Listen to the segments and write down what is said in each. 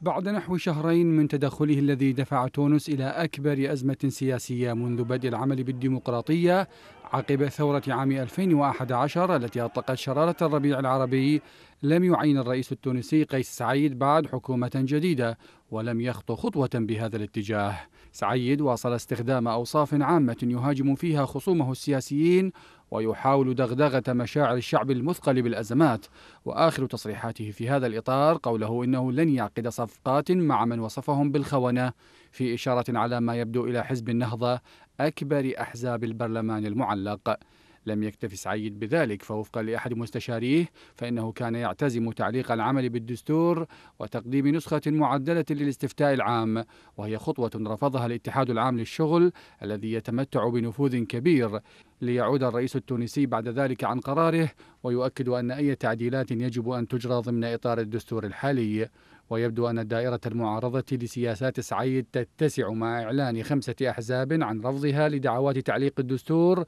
بعد نحو شهرين من تدخله الذي دفع تونس إلى أكبر أزمة سياسية منذ بدء العمل بالديمقراطية عقب ثورة عام 2011 التي أطلقت شرارة الربيع العربي لم يعين الرئيس التونسي قيس سعيد بعد حكومة جديدة ولم يخطو خطوة بهذا الاتجاه. سعيد واصل استخدام أوصاف عامة يهاجم فيها خصومه السياسيين ويحاول دغدغة مشاعر الشعب المثقل بالأزمات. وآخر تصريحاته في هذا الإطار قوله إنه لن يعقد صفقات مع من وصفهم بالخونة في إشارة على ما يبدو إلى حزب النهضة أكبر أحزاب البرلمان المعلق. لم يكتف سعيد بذلك فوفقا لأحد مستشاريه فإنه كان يعتزم تعليق العمل بالدستور وتقديم نسخة معدلة للاستفتاء العام وهي خطوة رفضها الاتحاد العام للشغل الذي يتمتع بنفوذ كبير. ليعود الرئيس التونسي بعد ذلك عن قراره ويؤكد أن أي تعديلات يجب أن تجرى ضمن إطار الدستور الحالي. ويبدو أن دائرة المعارضة لسياسات سعيد تتسع مع إعلان خمسة أحزاب عن رفضها لدعوات تعليق الدستور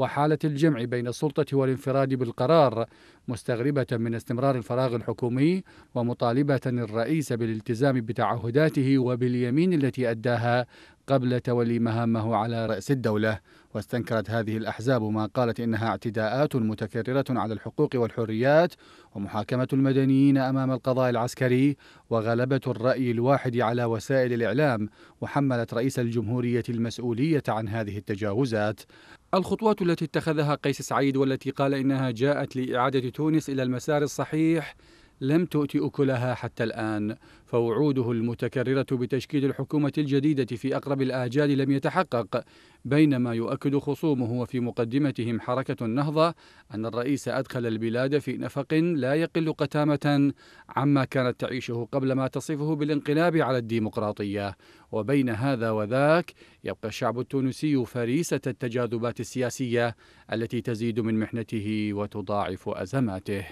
وحالة الجمع بين السلطة والانفراد بالقرار مستغربة من استمرار الفراغ الحكومي ومطالبة الرئيس بالالتزام بتعهداته وباليمين التي أداها قبل تولي مهامه على رأس الدولة واستنكرت هذه الأحزاب ما قالت إنها اعتداءات متكررة على الحقوق والحريات ومحاكمة المدنيين أمام القضاء العسكري وغلبة الرأي الواحد على وسائل الإعلام وحملت رئيس الجمهورية المسؤولية عن هذه التجاوزات. الخطوات التي اتخذها قيس سعيد والتي قال إنها جاءت لإعادة تونس إلى المسار الصحيح لم تؤت أكلها حتى الآن فوعوده المتكررة بتشكيل الحكومة الجديدة في أقرب الآجال لم يتحقق بينما يؤكد خصومه وفي مقدمتهم حركة النهضة أن الرئيس أدخل البلاد في نفق لا يقل قتامة عما كانت تعيشه قبل ما تصفه بالانقلاب على الديمقراطية. وبين هذا وذاك يبقى الشعب التونسي فريسة التجاذبات السياسية التي تزيد من محنته وتضاعف أزماته.